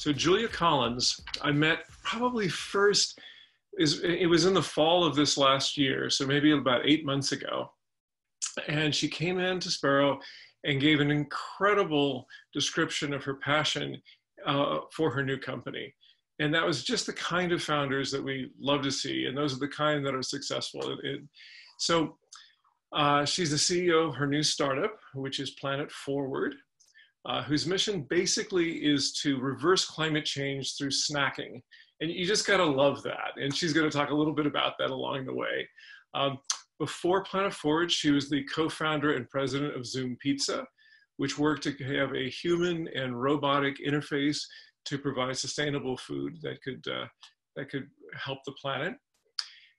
So Julia Collins, I met probably first, is it was in the fall of this last year, so maybe about eight months ago. And she came in to Spero and gave an incredible description of her passion uh, for her new company. And that was just the kind of founders that we love to see. And those are the kind that are successful. It, it, so uh, she's the CEO of her new startup, which is Planet Forward uh, whose mission basically is to reverse climate change through snacking. And you just gotta love that. And she's gonna talk a little bit about that along the way. Um, before Planet Forward, she was the co-founder and president of Zume Pizza, which worked to have a human and robotic interface to provide sustainable food that could, uh, that could help the planet.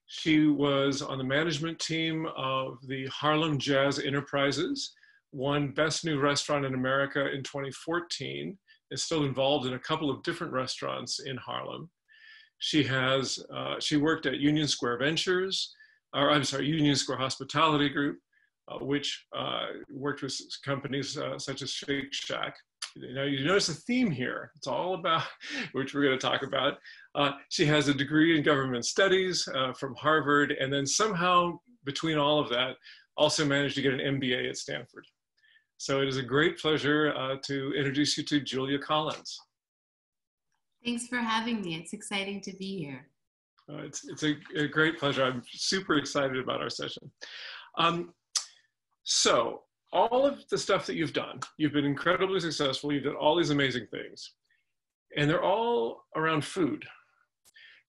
She was on the management team of the Harlem Jazz Enterprises, won Best New Restaurant in America in 2014, is still involved in a couple of different restaurants in Harlem. She has, uh, she worked at Union Square Ventures, or I'm sorry, Union Square Hospitality Group, uh, which uh, worked with companies uh, such as Shake Shack. You know, you notice a theme here. It's all about, which we're going to talk about. Uh, she has a degree in government studies uh, from Harvard, and then somehow between all of that, also managed to get an MBA at Stanford. So it is a great pleasure uh, to introduce you to Julia Collins. Thanks for having me. It's exciting to be here. Uh, it's it's a, a, great pleasure. I'm super excited about our session. Um, so all of the stuff that you've done, you've been incredibly successful. You've done all these amazing things, and they're all around food.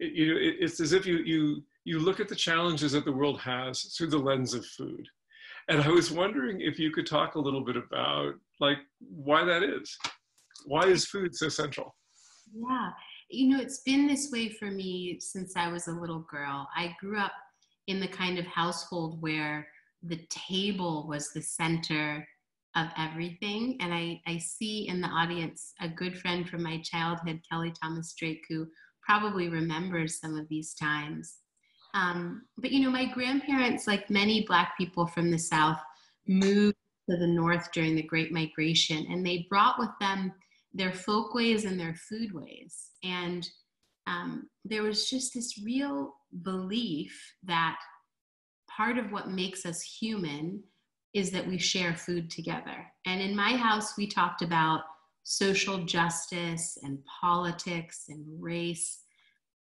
It, you, it, it's as if you you you look at the challenges that the world has through the lens of food. And I was wondering if you could talk a little bit about like why that is. Why is food so central? Yeah, you know, it's been this way for me since I was a little girl. I grew up in the kind of household where the table was the center of everything. And I, I see in the audience a good friend from my childhood, Kelly Thomas Drake, who probably remembers some of these times. Um, but you know, my grandparents, like many Black people from the South, moved to the North during the Great Migration, and they brought with them their folkways and their foodways. And um, there was just this real belief that part of what makes us human is that we share food together. And in my house, we talked about social justice and politics and race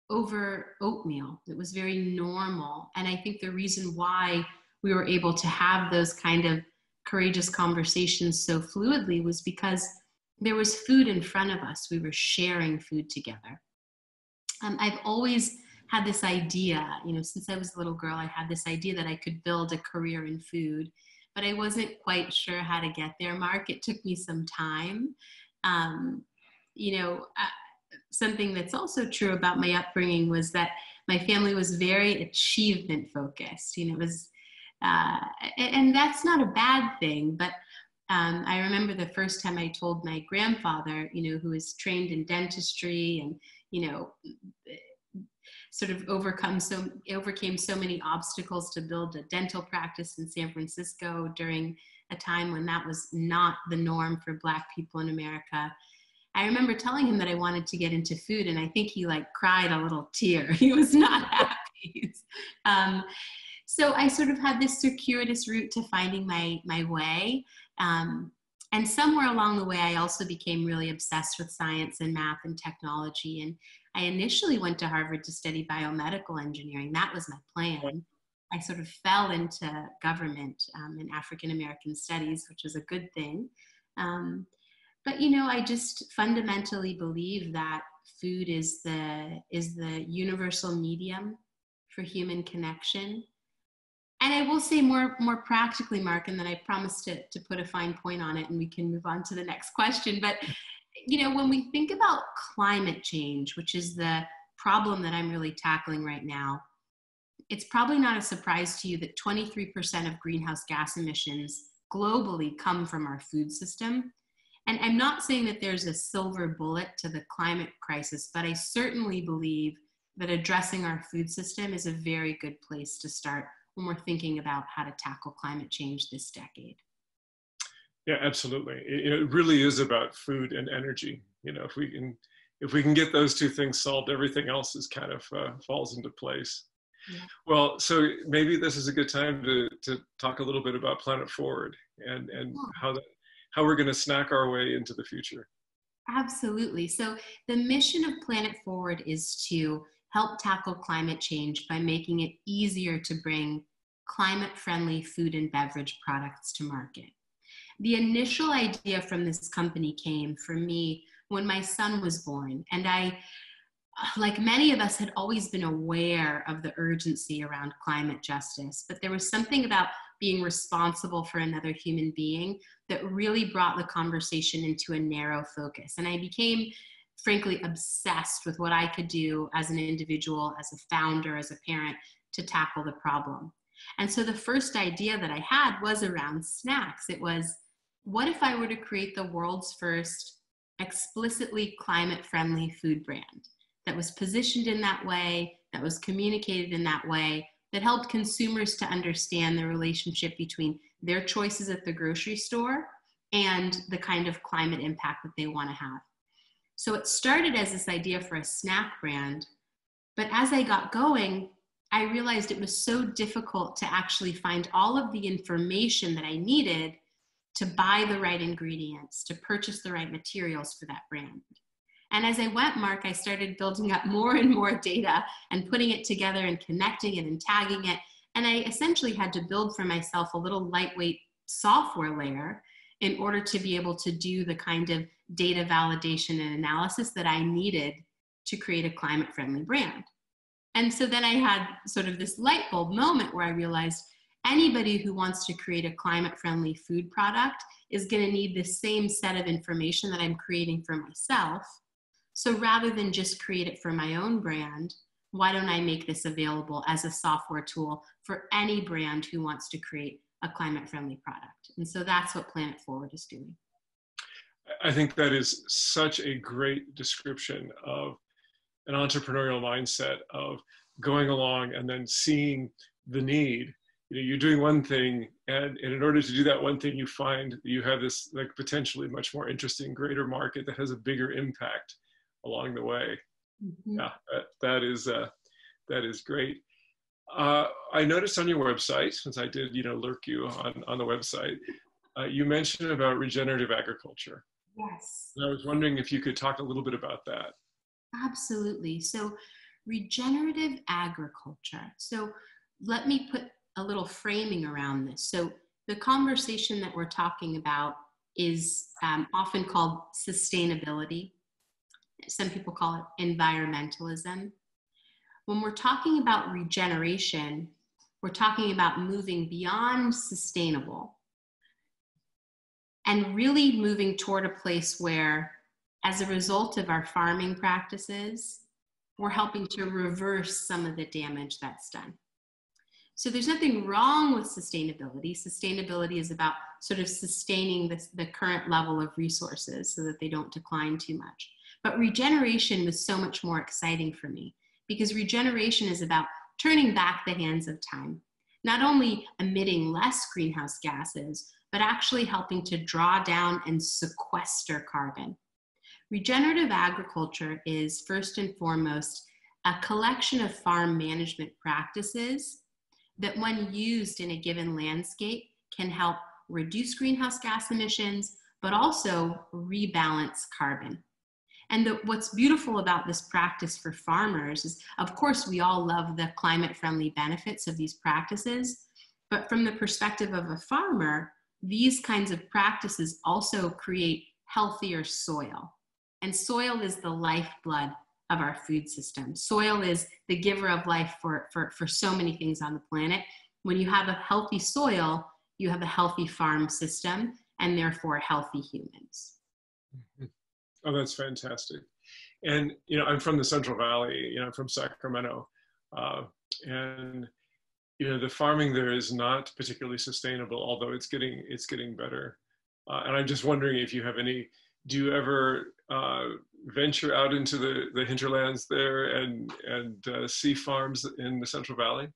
over oatmeal. It was very normal. And I think the reason why we were able to have those kind of courageous conversations so fluidly was because there was food in front of us. We were sharing food together. Um, I've always had this idea, you know, since I was a little girl, I had this idea that I could build a career in food, but I wasn't quite sure how to get there, Mark. It took me some time. Um, you know, something that's also true about my upbringing was that my family was very achievement focused. You know, it was, uh, and that's not a bad thing, but um, I remember the first time I told my grandfather, you know, who was trained in dentistry and, you know, sort of overcome so overcame so many obstacles to build a dental practice in San Francisco during a time when that was not the norm for Black people in America. I remember telling him that I wanted to get into food, and I think he like cried a little tear. He was not happy. um, so I sort of had this circuitous route to finding my my way. Um, and somewhere along the way, I also became really obsessed with science and math and technology. And I initially went to Harvard to study biomedical engineering. That was my plan. I sort of fell into government um, and African American studies, which was a good thing. Um, but you know i just fundamentally believe that food is the is the universal medium for human connection. And i will say more more practically mark and then i promised to, to put a fine point on it and we can move on to the next question. But you know when we think about climate change which is the problem that i'm really tackling right now it's probably not a surprise to you that 23% of greenhouse gas emissions globally come from our food system and I'm not saying that there's a silver bullet to the climate crisis, but I certainly believe that addressing our food system is a very good place to start when we're thinking about how to tackle climate change this decade. Yeah, absolutely. It, it really is about food and energy. You know, if we can if we can get those two things solved, everything else is kind of uh, falls into place. Yeah. Well, so maybe this is a good time to, to talk a little bit about Planet Forward and, and yeah. how, that, how we're going to snack our way into the future. Absolutely. So, the mission of Planet Forward is to help tackle climate change by making it easier to bring climate friendly food and beverage products to market. The initial idea from this company came for me when my son was born, and I like many of us had always been aware of the urgency around climate justice but there was something about being responsible for another human being that really brought the conversation into a narrow focus. And i became frankly obsessed with what i could do as an individual as a founder as a parent to tackle the problem. And so the first idea that i had was around snacks. It was what if i were to create the world's first explicitly climate friendly food brand that was positioned in that way, that was communicated in that way, that helped consumers to understand the relationship between their choices at the grocery store and the kind of climate impact that they want to have. So it started as this idea for a snack brand, but as I got going, I realized it was so difficult to actually find all of the information that I needed to buy the right ingredients, to purchase the right materials for that brand. And as I went, Mark, I started building up more and more data and putting it together and connecting it and tagging it. And I essentially had to build for myself a little lightweight software layer in order to be able to do the kind of data validation and analysis that I needed to create a climate friendly brand. And so then I had sort of this light bulb moment where I realized anybody who wants to create a climate friendly food product is going to need the same set of information that I'm creating for myself so rather than just create it for my own brand, why don't I make this available as a software tool for any brand who wants to create a climate friendly product? And so that's what Planet Forward is doing. I think that is such a great description of an entrepreneurial mindset of going along and then seeing the need. You know, you're doing one thing, and, and in order to do that one thing, you find you have this like potentially much more interesting, greater market that has a bigger impact along the way. Mm-hmm. Yeah, that, that is uh, that is great. Uh, I noticed on your website, since I did, you know, lurk you on, on the website, uh, you mentioned about regenerative agriculture. Yes. And I was wondering if you could talk a little bit about that. Absolutely. So, regenerative agriculture. So, let me put a little framing around this. So, the conversation that we're talking about is um, often called sustainability some people call it environmentalism. When we're talking about regeneration, we're talking about moving beyond sustainable and really moving toward a place where, as a result of our farming practices, we're helping to reverse some of the damage that's done. So there's nothing wrong with sustainability. Sustainability is about sort of sustaining this, the current level of resources so that they don't decline too much. But regeneration was so much more exciting for me because regeneration is about turning back the hands of time, not only emitting less greenhouse gases, but actually helping to draw down and sequester carbon. Regenerative agriculture is first and foremost a collection of farm management practices that, when used in a given landscape, can help reduce greenhouse gas emissions, but also rebalance carbon. And the, what's beautiful about this practice for farmers is, of course, we all love the climate friendly benefits of these practices. But from the perspective of a farmer, these kinds of practices also create healthier soil. And soil is the lifeblood of our food system. Soil is the giver of life for, for, for so many things on the planet. When you have a healthy soil, you have a healthy farm system and therefore healthy humans. Mm-hmm. Oh, that's fantastic. And, you know, I'm from the Central Valley, you know, I'm from Sacramento. Uh, and, you know, the farming there is not particularly sustainable, although it's getting, it's getting better. Uh, and I'm just wondering if you have any, do you ever uh, venture out into the, the hinterlands there and, and uh, see farms in the Central Valley?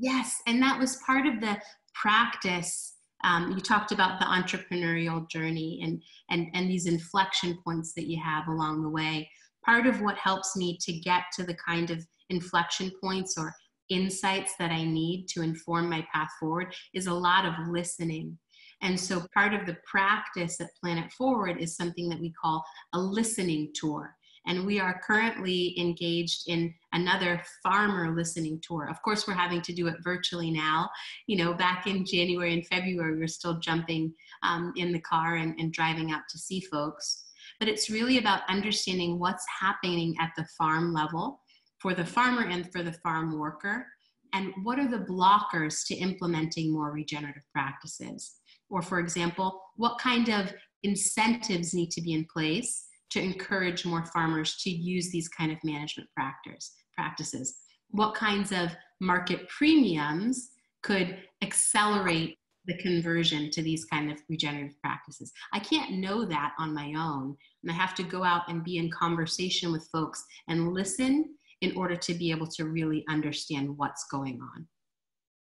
Yes, and that was part of the practice um, you talked about the entrepreneurial journey and, and, and these inflection points that you have along the way. part of what helps me to get to the kind of inflection points or insights that I need to inform my path forward is a lot of listening. And so part of the practice at Planet Forward is something that we call a listening tour. And we are currently engaged in another farmer listening tour. Of course, we're having to do it virtually now. You know, back in January and February, we are still jumping um, in the car and, and driving out to see folks. But it's really about understanding what's happening at the farm level for the farmer and for the farm worker and what are the blockers to implementing more regenerative practices or for example what kind of incentives need to be in place to encourage more farmers to use these kind of management practice, practices what kinds of market premiums could accelerate the conversion to these kind of regenerative practices i can't know that on my own and i have to go out and be in conversation with folks and listen in order to be able to really understand what's going on.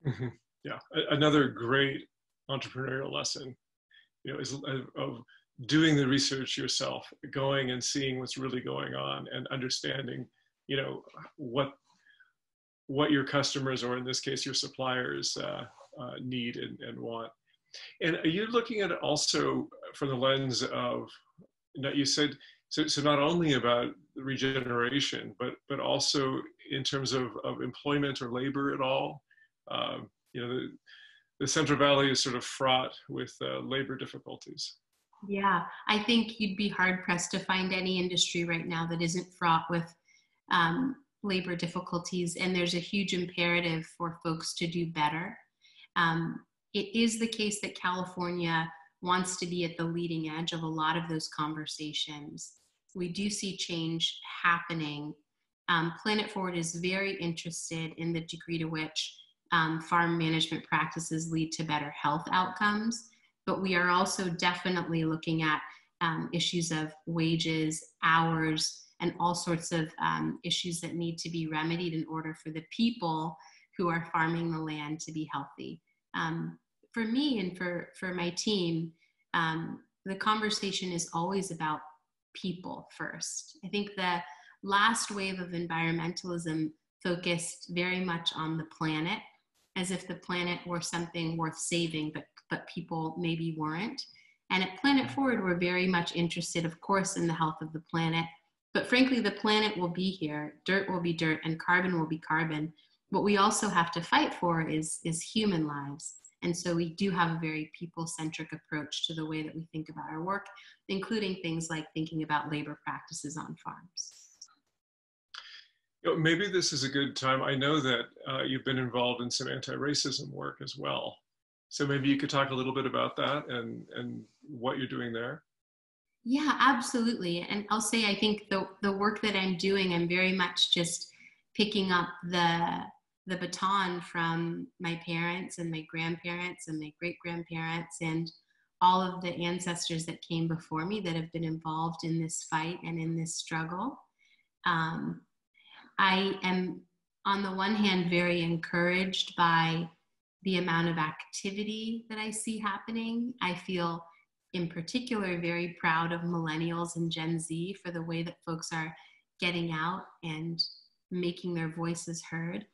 Mm-hmm. Yeah, another great entrepreneurial lesson, you know, is of doing the research yourself, going and seeing what's really going on, and understanding, you know, what what your customers, or in this case, your suppliers, uh, uh, need and, and want. And are you looking at it also from the lens of, you, you said so, so not only about regeneration, but but also in terms of, of employment or labor at all. Um, you know, the, the Central Valley is sort of fraught with uh, labor difficulties. Yeah, I think you'd be hard pressed to find any industry right now that isn't fraught with um, labor difficulties, and there's a huge imperative for folks to do better. Um, it is the case that California wants to be at the leading edge of a lot of those conversations we do see change happening. Um, Planet Forward is very interested in the degree to which um, farm management practices lead to better health outcomes, but we are also definitely looking at um, issues of wages, hours, and all sorts of um, issues that need to be remedied in order for the people who are farming the land to be healthy. Um, for me and for, for my team, um, the conversation is always about people first. I think the last wave of environmentalism focused very much on the planet as if the planet were something worth saving, but, but people maybe weren't. And at Planet Forward, we're very much interested, of course, in the health of the planet. But frankly, the planet will be here, dirt will be dirt, and carbon will be carbon. What we also have to fight for is, is human lives. And so we do have a very people centric approach to the way that we think about our work, including things like thinking about labor practices on farms. You know, maybe this is a good time. I know that uh, you've been involved in some anti racism work as well. So maybe you could talk a little bit about that and, and what you're doing there. Yeah, absolutely. And I'll say I think the, the work that I'm doing, I'm very much just picking up the the baton from my parents and my grandparents and my great grandparents and all of the ancestors that came before me that have been involved in this fight and in this struggle. Um, I am, on the one hand, very encouraged by the amount of activity that I see happening. I feel, in particular, very proud of millennials and Gen Z for the way that folks are getting out and making their voices heard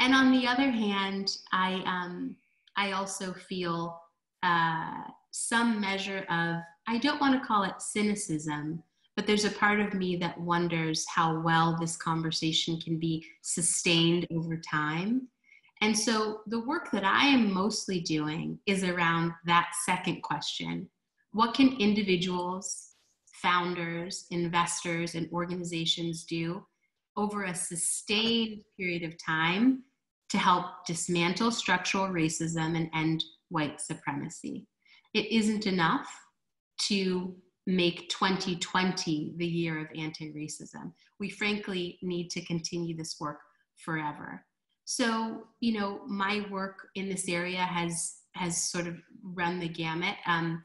and on the other hand, I um, I also feel uh, some measure of I don't want to call it cynicism, but there's a part of me that wonders how well this conversation can be sustained over time. And so the work that I am mostly doing is around that second question. What can individuals, founders, investors, and organizations do over a sustained period of time to help dismantle structural racism and end white supremacy. It isn't enough to make 2020 the year of anti racism. We frankly need to continue this work forever. So, you know, my work in this area has has sort of run the gamut. Um,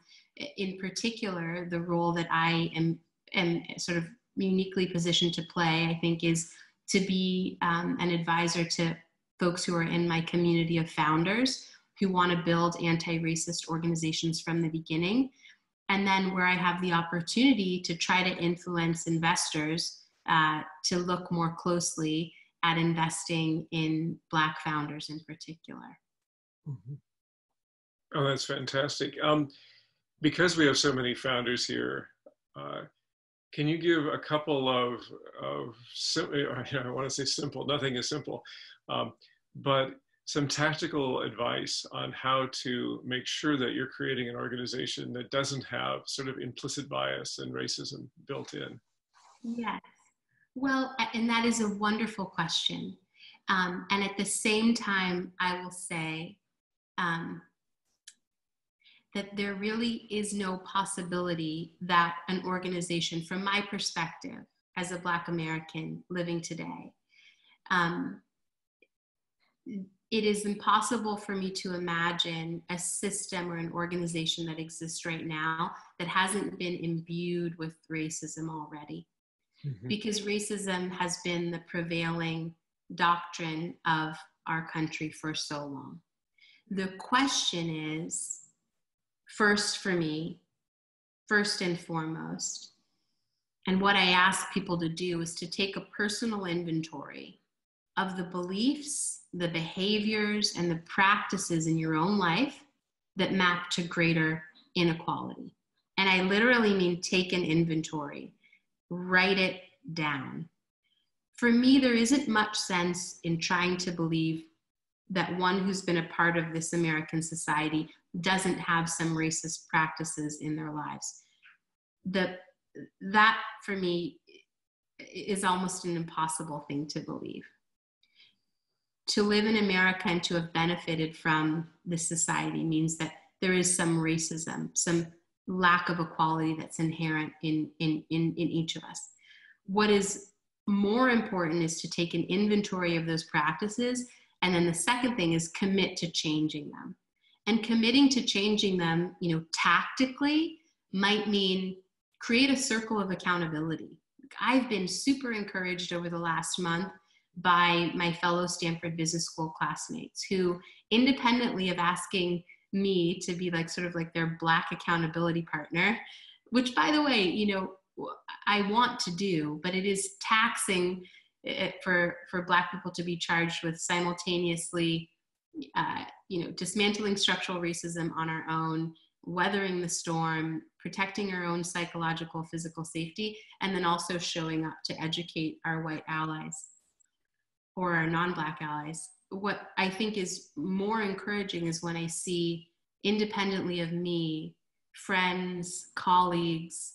in particular, the role that I am am sort of uniquely positioned to play, I think, is to be um, an advisor to folks who are in my community of founders who want to build anti racist organizations from the beginning. and then where I have the opportunity to try to influence investors uh, to look more closely at investing in Black founders in particular. Mm-hmm. Oh, that's fantastic. Um, because we have so many founders here, uh, can you give a couple of, of I want to say simple, nothing is simple, um, but some tactical advice on how to make sure that you're creating an organization that doesn't have sort of implicit bias and racism built in? Yes. Well, and that is a wonderful question. Um, and at the same time, I will say um, that there really is no possibility that an organization, from my perspective as a Black American living today, um, it is impossible for me to imagine a system or an organization that exists right now that hasn't been imbued with racism already. Mm-hmm. Because racism has been the prevailing doctrine of our country for so long. The question is first for me, first and foremost, and what I ask people to do is to take a personal inventory of the beliefs, the behaviors, and the practices in your own life that map to greater inequality. And I literally mean take an inventory, write it down. For me, there isn't much sense in trying to believe that one who's been a part of this American society doesn't have some racist practices in their lives. The, that, for me, is almost an impossible thing to believe to live in America and to have benefited from this society means that there is some racism, some lack of equality that's inherent in, in, in, in each of us. What is more important is to take an inventory of those practices. And then the second thing is commit to changing them. And committing to changing them, you know, tactically might mean create a circle of accountability. I've been super encouraged over the last month by my fellow Stanford Business School classmates who, independently of asking me to be like sort of like their black accountability partner, which by the way, you know, I want to do, but it is taxing it for for black people to be charged with simultaneously uh, you know dismantling structural racism on our own weathering the storm protecting our own psychological physical safety and then also showing up to educate our white allies or our non-black allies what i think is more encouraging is when i see independently of me friends colleagues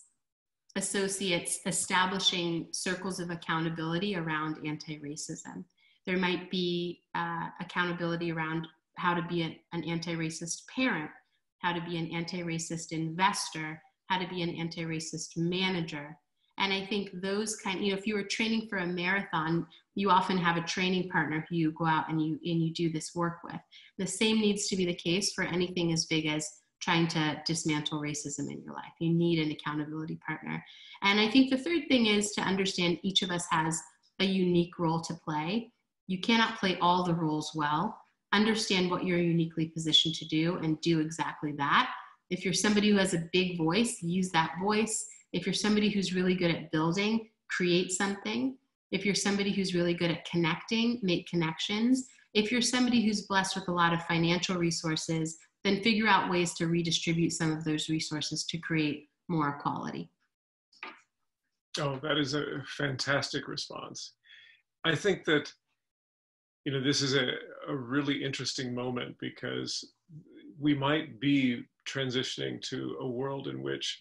associates establishing circles of accountability around anti-racism. There might be uh, accountability around how to be an, an anti-racist parent how to be an anti-racist investor how to be an anti-racist manager and I think those kind, you know, if you were training for a marathon, you often have a training partner who you go out and you and you do this work with. The same needs to be the case for anything as big as trying to dismantle racism in your life. You need an accountability partner. And I think the third thing is to understand each of us has a unique role to play. You cannot play all the roles well. Understand what you're uniquely positioned to do and do exactly that. If you're somebody who has a big voice, use that voice if you're somebody who's really good at building, create something. If you're somebody who's really good at connecting, make connections. If you're somebody who's blessed with a lot of financial resources, then figure out ways to redistribute some of those resources to create more equality. Oh, that is a fantastic response. I think that you know this is a, a really interesting moment because we might be transitioning to a world in which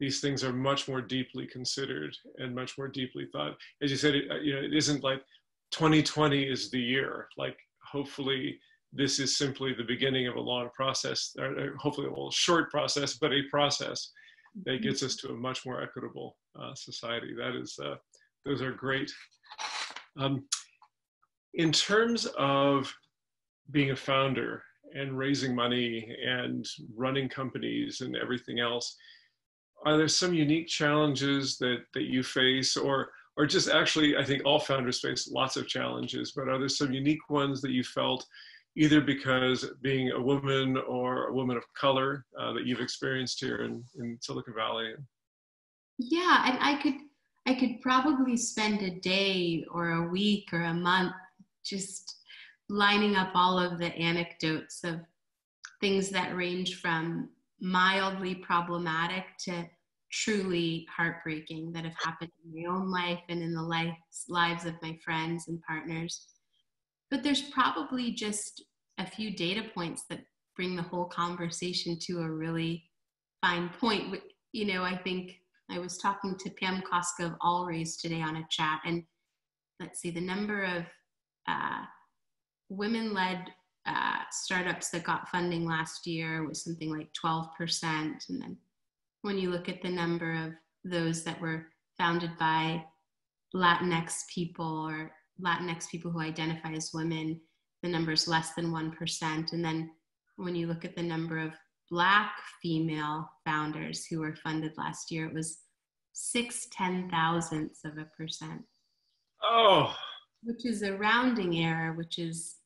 these things are much more deeply considered and much more deeply thought. As you said, it, uh, you know, it isn't like 2020 is the year. Like hopefully this is simply the beginning of a long process, or hopefully a little short process, but a process that mm-hmm. gets us to a much more equitable uh, society. That is, uh, those are great. Um, in terms of being a founder and raising money and running companies and everything else, are there some unique challenges that that you face or or just actually i think all founders face lots of challenges but are there some unique ones that you felt either because being a woman or a woman of color uh, that you've experienced here in, in Silicon Valley? Yeah, and I could I could probably spend a day or a week or a month just lining up all of the anecdotes of things that range from mildly problematic to truly heartbreaking that have happened in my own life and in the lives, lives of my friends and partners. But there's probably just a few data points that bring the whole conversation to a really fine point. You know, I think I was talking to Pam Kostka of All Raise today on a chat, and let's see, the number of uh, women led uh, startups that got funding last year was something like 12%. And then when you look at the number of those that were founded by Latinx people or Latinx people who identify as women, the number is less than 1%. And then when you look at the number of Black female founders who were funded last year, it was six ten thousandths of a percent. Oh. Which is a rounding error, which is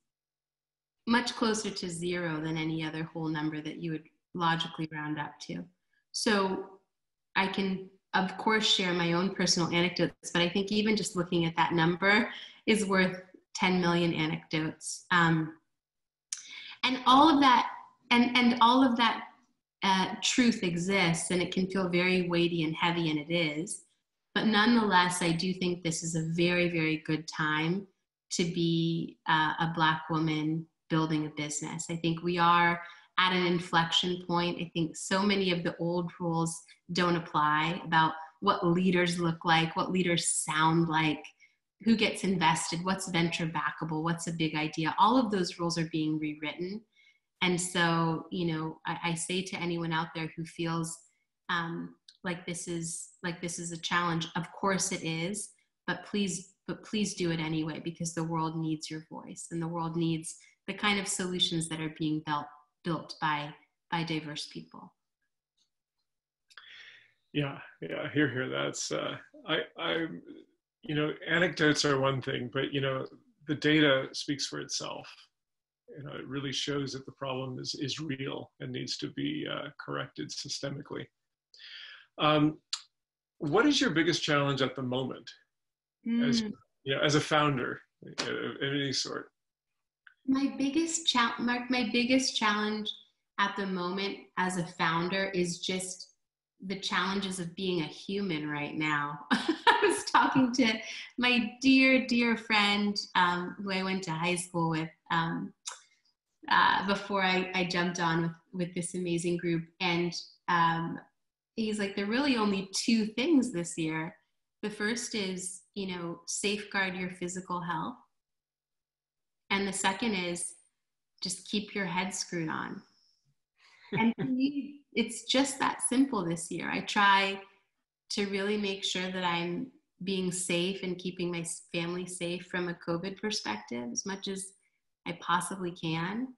much closer to zero than any other whole number that you would logically round up to. So I can, of course, share my own personal anecdotes, but I think even just looking at that number is worth 10 million anecdotes. Um, and all of that, and, and all of that uh, truth exists, and it can feel very weighty and heavy, and it is. But nonetheless, I do think this is a very, very good time to be uh, a Black woman building a business. I think we are at an inflection point. I think so many of the old rules don't apply about what leaders look like, what leaders sound like, who gets invested, what's venture backable, what's a big idea. All of those rules are being rewritten. And so, you know, I, I say to anyone out there who feels um, like this is like this is a challenge, of course it is, but please, but please do it anyway because the world needs your voice and the world needs the kind of solutions that are being built built by by diverse people. Yeah yeah here here that's uh, i i you know anecdotes are one thing but you know the data speaks for itself. You know it really shows that the problem is is real and needs to be uh, corrected systemically. Um, what is your biggest challenge at the moment? Mm. as you know, as a founder of any sort my biggest challenge, Mark, my biggest challenge at the moment as a founder is just the challenges of being a human right now. I was talking to my dear, dear friend um, who I went to high school with um, uh, before I, I, jumped on with, with this amazing group. And um, he's like, there are really only two things this year. The first is, you know, safeguard your physical health. And the second is just keep your head screwed on. and me, it's just that simple this year. I try to really make sure that I'm being safe and keeping my family safe from a COVID perspective as much as I possibly can.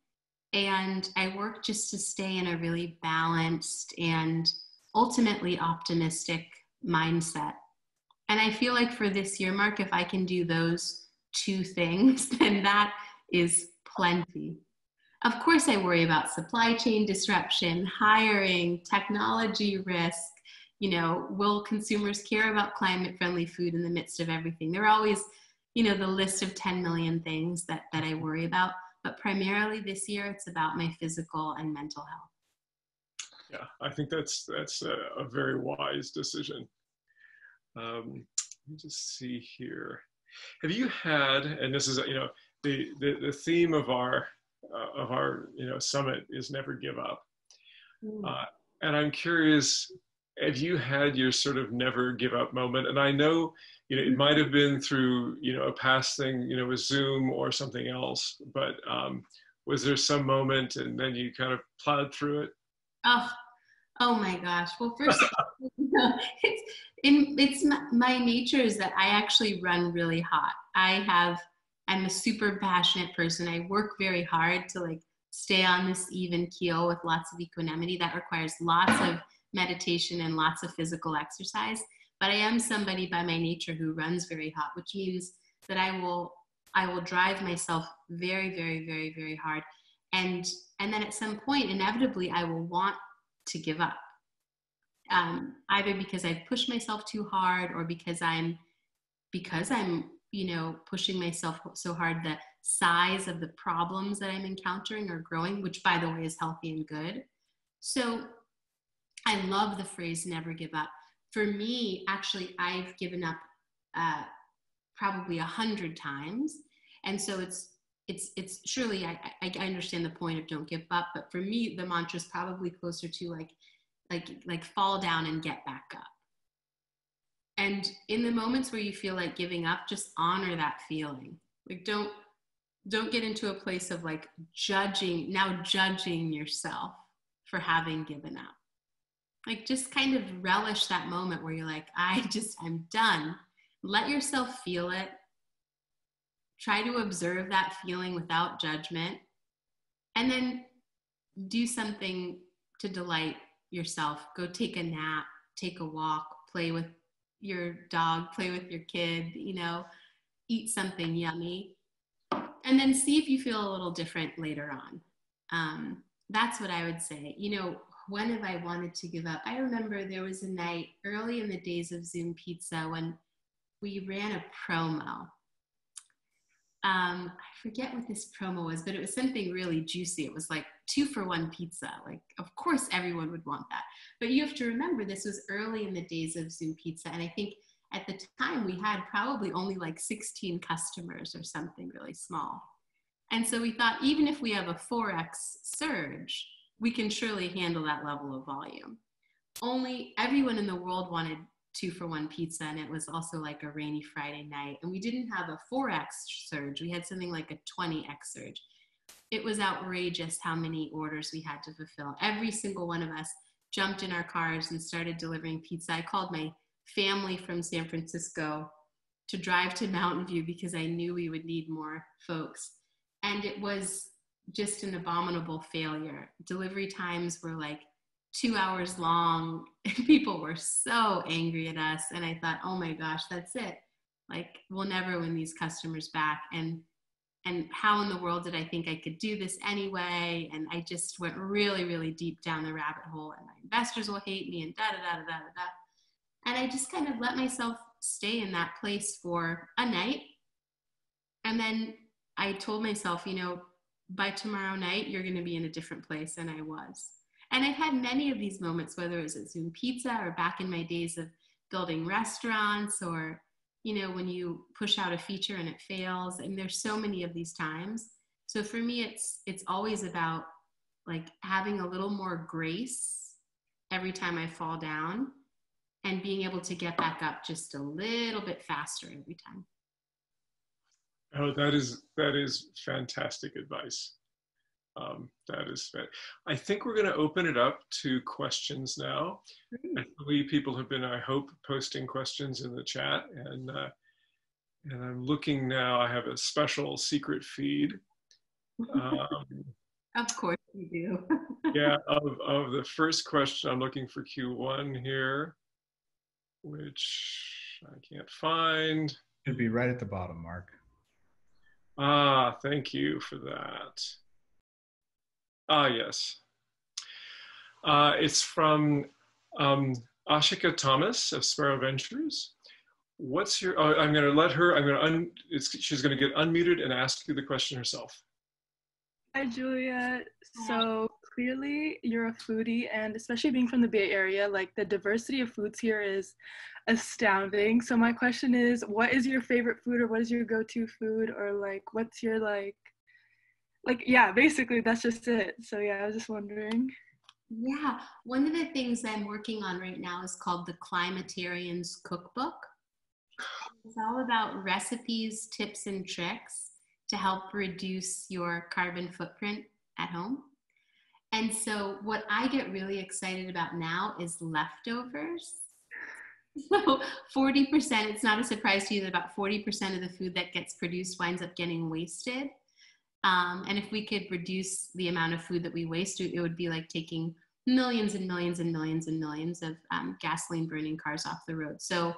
And I work just to stay in a really balanced and ultimately optimistic mindset. And I feel like for this year, Mark, if I can do those two things, then that is plenty. Of course, I worry about supply chain disruption, hiring, technology risk. You know, will consumers care about climate friendly food in the midst of everything? There are always, you know, the list of 10 million things that, that I worry about. But primarily this year, it's about my physical and mental health. Yeah, I think that's that's a, a very wise decision. Um, let me just see here. Have you had, and this is, you know, the, the, the theme of our, uh, of our you know, summit is never give up. Mm. Uh, and I'm curious, have you had your sort of never give up moment? And I know, you know, it might have been through, you know, a past thing, you know, with Zume or something else, but um, was there some moment and then you kind of plowed through it? Oh, oh my gosh. Well, first, of it's in it's my nature is that I actually run really hot. I have I'm a super passionate person. I work very hard to like stay on this even keel with lots of equanimity. That requires lots of meditation and lots of physical exercise. But I am somebody by my nature who runs very hot, which means that I will I will drive myself very, very, very, very hard. And and then at some point, inevitably, I will want to give up. Um, either because I've pushed myself too hard or because I'm because I'm, you know, pushing myself so hard that size of the problems that I'm encountering are growing, which by the way is healthy and good. So I love the phrase never give up. For me, actually, I've given up uh, probably a hundred times. And so it's it's it's surely I, I understand the point of don't give up, but for me the mantra is probably closer to like like like fall down and get back up. And in the moments where you feel like giving up, just honor that feeling. Like don't don't get into a place of like judging now judging yourself for having given up. Like just kind of relish that moment where you're like, I just I'm done. Let yourself feel it Try to observe that feeling without judgment. And then do something to delight yourself. Go take a nap, take a walk, play with your dog, play with your kid, you know, eat something yummy. And then see if you feel a little different later on. Um, that's what I would say. You know, when have I wanted to give up? I remember there was a night early in the days of Zume Pizza when we ran a promo um, I forget what this promo was, but it was something really juicy. It was like two for one pizza. Like, of course, everyone would want that. But you have to remember, this was early in the days of Zume Pizza. And I think at the time we had probably only like 16 customers or something really small. And so we thought, even if we have a 4x surge, we can surely handle that level of volume. Only everyone in the world wanted two for one pizza and it was also like a rainy Friday night. And we didn't have a 4x surge, we had something like a 20x surge. It was outrageous how many orders we had to fulfill. Every single one of us jumped in our cars and started delivering pizza. I called my family from San Francisco to drive to Mountain View because I knew we would need more folks. And it was just an abominable failure. Delivery times were like two hours long. People were so angry at us. And I thought, oh my gosh, that's it. Like we'll never win these customers back. And and how in the world did I think I could do this anyway? And I just went really, really deep down the rabbit hole. And my investors will hate me and da da da da da da. And I just kind of let myself stay in that place for a night. And then I told myself, you know, by tomorrow night, you're going to be in a different place than I was. And I've had many of these moments, whether it was at Zume Pizza or back in my days of building restaurants or, you know, when you push out a feature and it fails. And there's so many of these times. So for me, it's it's always about like having a little more grace every time I fall down and being able to get back up just a little bit faster every time. Oh, that is that is fantastic advice. Um, that is fair. I think we're going to open it up to questions now. I believe people have been, I hope, posting questions in the chat, and uh, and I'm looking now. I have a special secret feed. Um, of course you do. yeah, of of the first question, I'm looking for Q1 here, which I can't find. It'd be right at the bottom, Mark. Ah, thank you for that. Ah, yes. Uh, it's from um, Ashika Thomas of Spero Ventures. What's your, oh, I'm going to let her, I'm going to, she's going to get unmuted and ask you the question herself. Hi, Julia. So clearly you're a foodie, and especially being from the Bay Area, like the diversity of foods here is astounding. So my question is, what is your favorite food, or what is your go-to food, or like, what's your like like yeah basically that's just it. So yeah i was just wondering. Yeah. One of the things i'm working on right now is called the climatarians cookbook. It's all about recipes tips and tricks to help reduce your carbon footprint at home. And so what i get really excited about now is leftovers. So 40% it's not a surprise to you that about 40% of the food that gets produced winds up getting wasted um, and if we could reduce the amount of food that we waste, it would be like taking millions and millions and millions and millions of um, gasoline burning cars off the road. So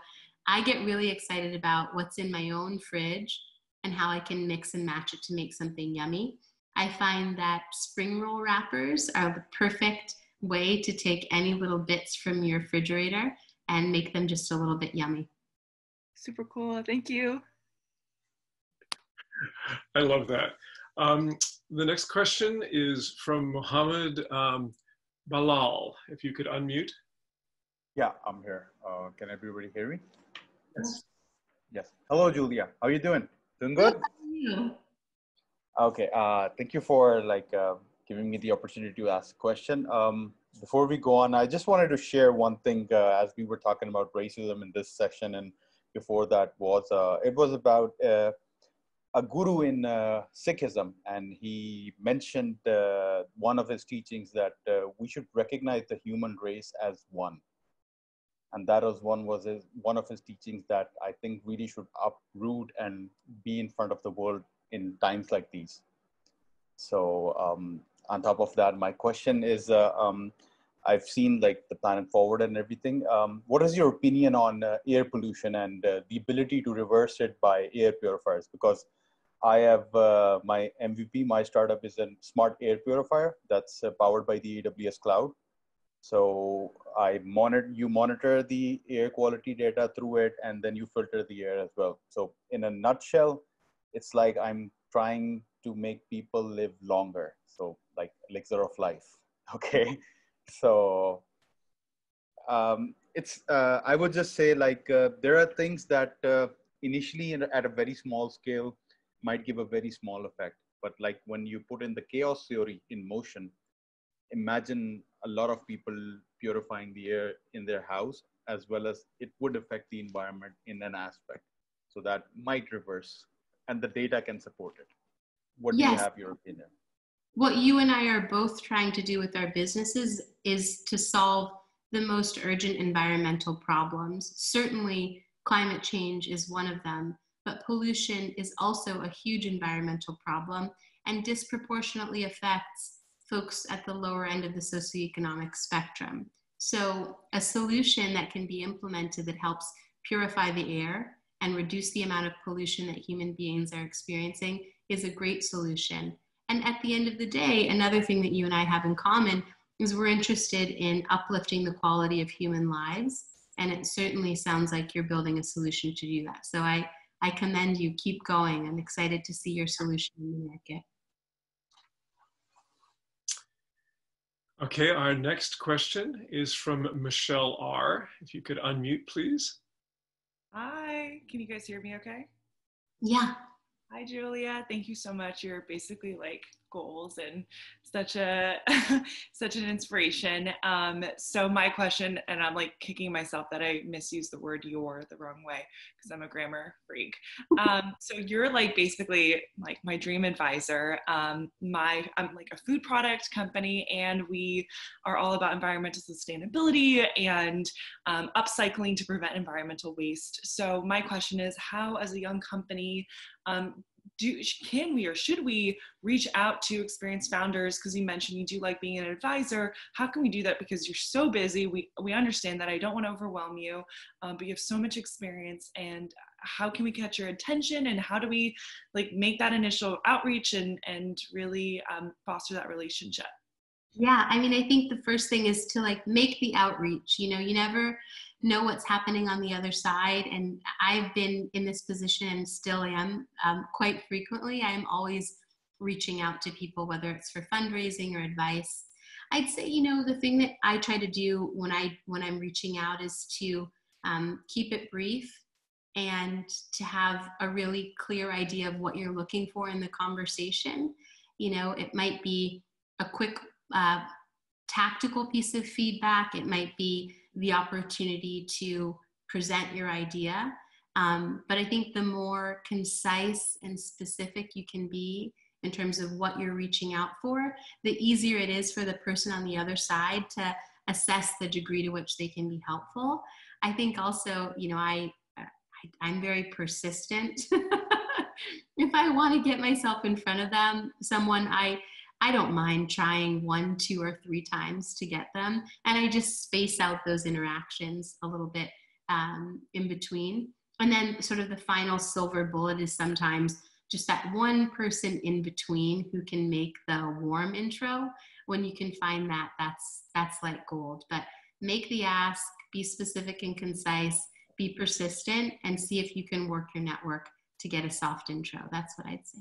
I get really excited about what's in my own fridge and how I can mix and match it to make something yummy. I find that spring roll wrappers are the perfect way to take any little bits from your refrigerator and make them just a little bit yummy. Super cool. Thank you. I love that. Um, the next question is from Mohammed um, Balal. If you could unmute. Yeah, I'm here. Uh, can everybody hear me? Yes. Yes. Hello, Julia. How are you doing? Doing good? How? Okay. Uh, thank you for like uh, giving me the opportunity to ask a question. Um, before we go on, I just wanted to share one thing uh, as we were talking about racism in this session, and before that was uh, it was about uh, a guru in uh, Sikhism, and he mentioned uh, one of his teachings that uh, we should recognize the human race as one, and that was one was his, one of his teachings that I think really should uproot and be in front of the world in times like these. So um, on top of that, my question is, uh, um, I've seen like the planet forward and everything. Um, what is your opinion on uh, air pollution and uh, the ability to reverse it by air purifiers? Because I have uh, my MVP, my startup is a smart air purifier that's uh, powered by the AWS cloud. So I monitor, you monitor the air quality data through it, and then you filter the air as well. So in a nutshell, it's like I'm trying to make people live longer. So like elixir of life. Okay. So um, it's, uh, I would just say like, uh, there are things that uh, initially at a very small scale might give a very small effect. But like when you put in the chaos theory in motion, imagine a lot of people purifying the air in their house, as well as it would affect the environment in an aspect. So that might reverse, and the data can support it. What do you have your opinion? What you and I are both trying to do with our businesses is to solve the most urgent environmental problems. Certainly, climate change is one of them, but pollution is also a huge environmental problem and disproportionately affects folks at the lower end of the socioeconomic spectrum. So, a solution that can be implemented that helps purify the air and reduce the amount of pollution that human beings are experiencing is a great solution. And at the end of the day, another thing that you and I have in common is we're interested in uplifting the quality of human lives. And it certainly sounds like you're building a solution to do that. So I, I commend you. Keep going. I'm excited to see your solution in the market. Okay, our next question is from Michelle R. If you could unmute, please. Hi, can you guys hear me okay? Yeah. Hi, Julia. Thank you so much. You're basically like goals and such a such an inspiration. Um, so my question, and I'm like kicking myself that I misused the word "your" the wrong way because I'm a grammar freak. Um, so you're like basically like my dream advisor. Um, my I'm like a food product company, and we are all about environmental sustainability and um, upcycling to prevent environmental waste. So my question is, how as a young company um, do can we or should we reach out to experienced founders? Because you mentioned you do like being an advisor. How can we do that? Because you're so busy. We we understand that. I don't want to overwhelm you um, but you have so much experience and how can we catch your attention? And how do we like make that initial outreach and and really um, foster that relationship? Yeah, I mean, I think the first thing is to like make the outreach. You know, you never know what's happening on the other side. And I've been in this position and still am um, quite frequently. I'm always reaching out to people, whether it's for fundraising or advice. I'd say, you know, the thing that I try to do when I when I'm reaching out is to um, keep it brief and to have a really clear idea of what you're looking for in the conversation. You know, it might be a quick uh, tactical piece of feedback. It might be the opportunity to present your idea. Um, but I think the more concise and specific you can be in terms of what you're reaching out for, the easier it is for the person on the other side to assess the degree to which they can be helpful. I think also, you know, I, I I'm very persistent. if I want to get myself in front of them, someone I I don't mind trying one, two, or three times to get them. And I just space out those interactions a little bit um, in between. And then, sort of, the final silver bullet is sometimes just that one person in between who can make the warm intro. When you can find that, that's that's like gold. But make the ask, be specific and concise, be persistent, and see if you can work your network to get a soft intro. That's what I'd say.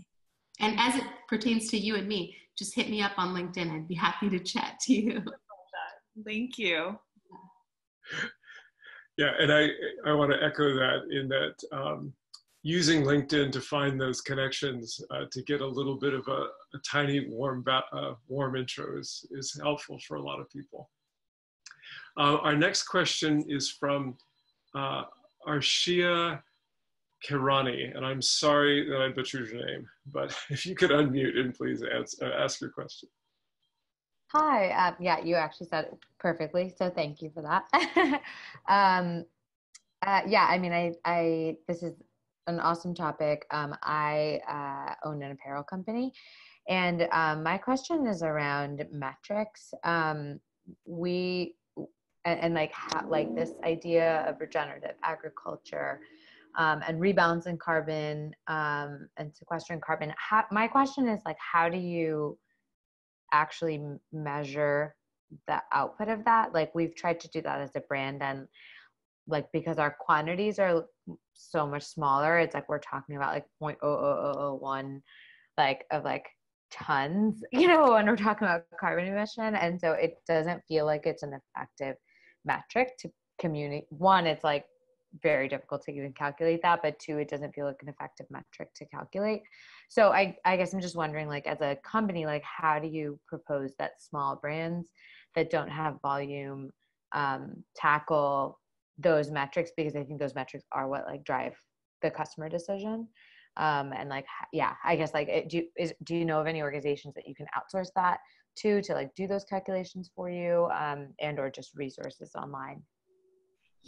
And as it pertains to you and me, just hit me up on LinkedIn. I'd be happy to chat to you. Thank you. Yeah, and I I want to echo that in that um, using LinkedIn to find those connections uh, to get a little bit of a, a tiny warm uh, warm intro is, is helpful for a lot of people. Uh, our next question is from uh, Arshia Kirani, and I'm sorry that I butchered your name, but if you could unmute and please ask, uh, ask your question. Hi, uh, yeah, you actually said it perfectly, so thank you for that. um, uh, yeah, I mean, I, I, this is an awesome topic. Um, I uh, own an apparel company, and um, my question is around metrics. Um, we and, and like how, like this idea of regenerative agriculture um, and in carbon um, and sequestering carbon. How, my question is like, how do you actually measure the output of that? Like we've tried to do that as a brand and like because our quantities are so much smaller, it's like we're talking about like 0.00001 like of like tons, you know, when we're talking about carbon emission. And so it doesn't feel like it's an effective metric to communicate. One, it's like very difficult to even calculate that but two it doesn't feel like an effective metric to calculate. So i i guess i'm just wondering like as a company like how do you propose that small brands that don't have volume um, tackle those metrics? Because i think those metrics are what like drive the customer decision. Um, and like yeah i guess like do you, is do you know of any organizations that you can outsource that to to like do those calculations for you um, and or just resources online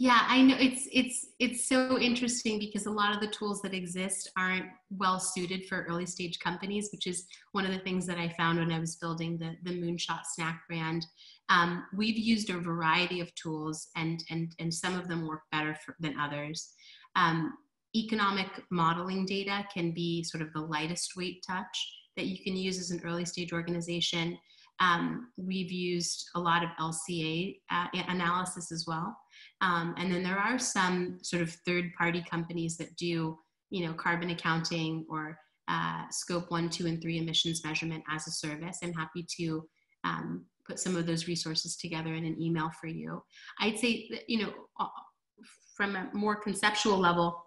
yeah, I know it's it's it's so interesting because a lot of the tools that exist aren't well suited for early stage companies, which is one of the things that I found when I was building the the Moonshot snack brand. Um, we've used a variety of tools, and and and some of them work better for, than others. Um, economic modeling data can be sort of the lightest weight touch that you can use as an early stage organization. Um, we've used a lot of LCA uh, analysis as well. Um, and then there are some sort of third party companies that do, you know, carbon accounting or uh, scope one, two, and three emissions measurement as a service. I'm happy to um, put some of those resources together in an email for you. I'd say that, you know, from a more conceptual level,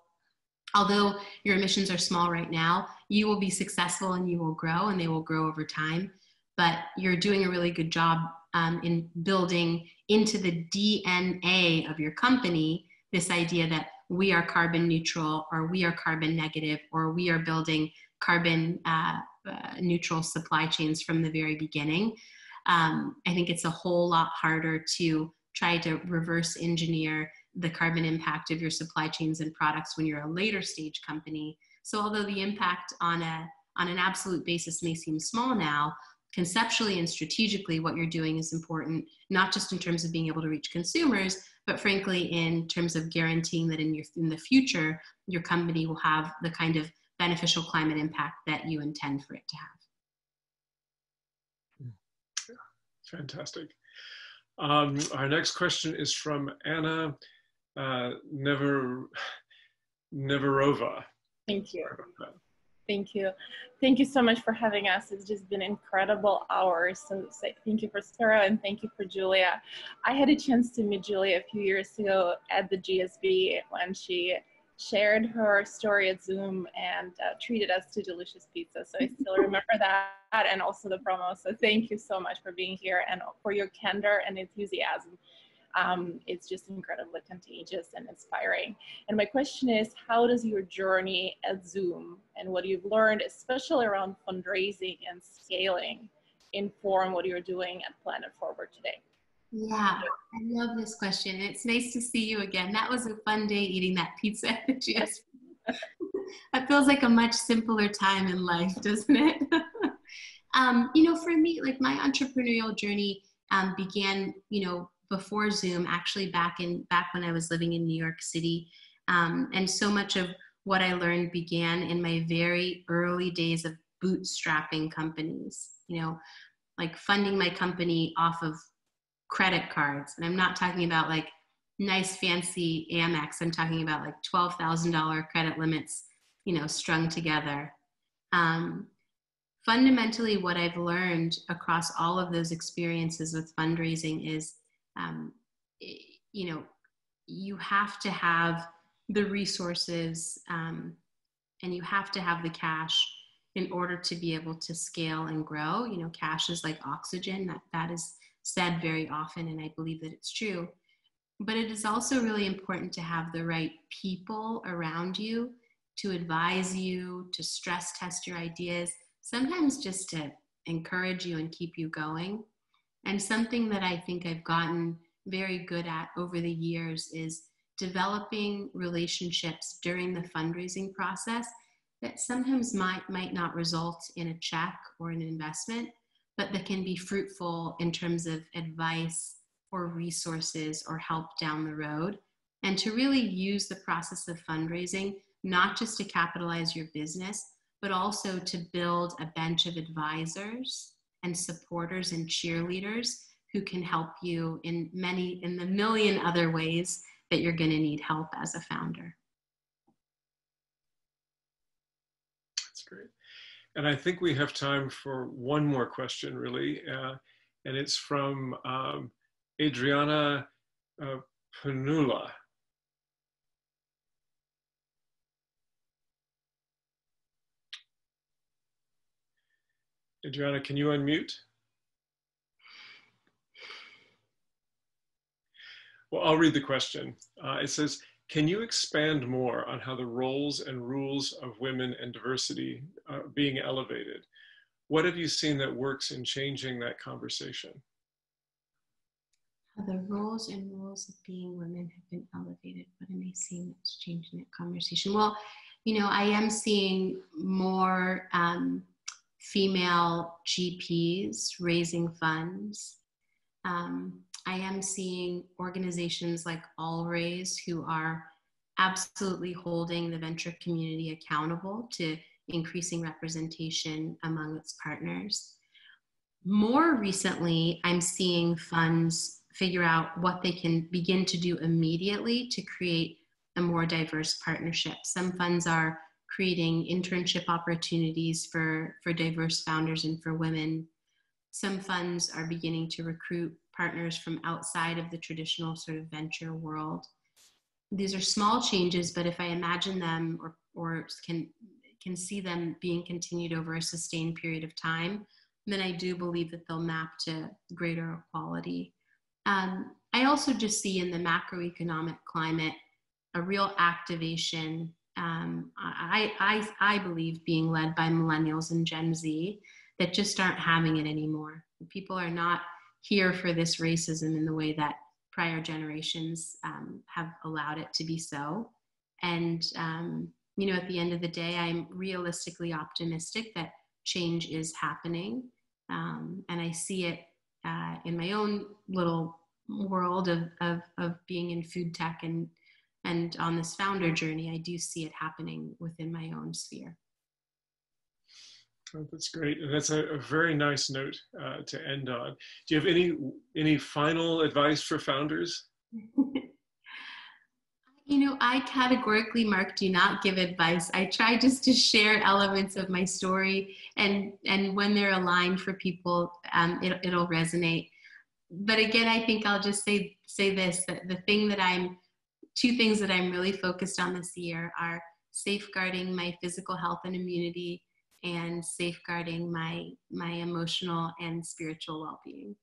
although your emissions are small right now, you will be successful and you will grow and they will grow over time. But you're doing a really good job um, in building into the DNA of your company this idea that we are carbon neutral or we are carbon negative or we are building carbon uh, uh, neutral supply chains from the very beginning. Um, I think it's a whole lot harder to try to reverse engineer the carbon impact of your supply chains and products when you're a later stage company. So although the impact on a on an absolute basis may seem small now, conceptually and strategically what you're doing is important not just in terms of being able to reach consumers but frankly in terms of guaranteeing that in your in the future your company will have the kind of beneficial climate impact that you intend for it to have. Fantastic. Um, our next question is from anna uh, Never, neverova. Thank you Thank you. Thank you so much for having us. It's just been incredible hours. So thank you for Sarah and thank you for Julia. I had a chance to meet Julia a few years ago at the GSB when she shared her story at Zume and uh, treated us to delicious pizza. So I still remember that and also the promo. So thank you so much for being here and for your candor and enthusiasm um, it's just incredibly contagious and inspiring. And my question is, how does your journey at Zume and what you've learned, especially around fundraising and scaling, inform what you're doing at Planet Forward today? Yeah, I love this question. It's nice to see you again. That was a fun day eating that pizza at the GSB. that feels like a much simpler time in life, doesn't it? um, you know, for me, like my entrepreneurial journey um, began, you know, before Zume, actually back in back when I was living in New York City. Um, and so much of what I learned began in my very early days of bootstrapping companies, you know, like funding my company off of credit cards. And I'm not talking about like nice fancy Amex. I'm talking about like $12,000 credit limits, you know, strung together. Um, fundamentally, what I've learned across all of those experiences with fundraising is, um, you know, you have to have the resources um, and you have to have the cash in order to be able to scale and grow. You know, cash is like oxygen. That that is said very often, and I believe that it's true. But it is also really important to have the right people around you to advise you, to stress test your ideas, sometimes just to encourage you and keep you going. And something that I think I've gotten very good at over the years is developing relationships during the fundraising process that sometimes might might not result in a check or an investment but that can be fruitful in terms of advice or resources or help down the road. And to really use the process of fundraising not just to capitalize your business but also to build a bench of advisors and supporters and cheerleaders who can help you in many in the million other ways that you're going to need help as a founder. That's great. And i think we have time for one more question really uh, and it's from um, adriana uh, panula Adriana, can you unmute? Well, I'll read the question. Uh, it says, can you expand more on how the roles and rules of women and diversity are being elevated? What have you seen that works in changing that conversation? How the roles and rules of being women have been elevated. What am I seeing that's changing that conversation? Well, you know, I am seeing more um, female GPs raising funds. Um, I am seeing organizations like All Raise who are absolutely holding the venture community accountable to increasing representation among its partners. More recently, I'm seeing funds figure out what they can begin to do immediately to create a more diverse partnership. Some funds are creating internship opportunities for, for diverse founders and for women. Some funds are beginning to recruit partners from outside of the traditional sort of venture world. These are small changes, but if I imagine them or, or can, can see them being continued over a sustained period of time, then I do believe that they'll map to greater equality. Um, I also just see in the macroeconomic climate a real activation um, I, I, I believe being led by millennials and Gen Z that just aren't having it anymore. People are not here for this racism in the way that prior generations um, have allowed it to be so. And, um, you know, at the end of the day, I'm realistically optimistic that change is happening. Um, and I see it uh, in my own little world of, of, of being in food tech and and on this founder journey, I do see it happening within my own sphere. Oh, that's great. And that's a, a very nice note uh, to end on. Do you have any any final advice for founders? you know, I categorically, Marc, do not give advice. I try just to share elements of my story, and and when they're aligned for people, um, it, it'll resonate. But again, I think I'll just say say this: that the thing that I'm two things that I'm really focused on this year are safeguarding my physical health and immunity and safeguarding my my emotional and spiritual well-being.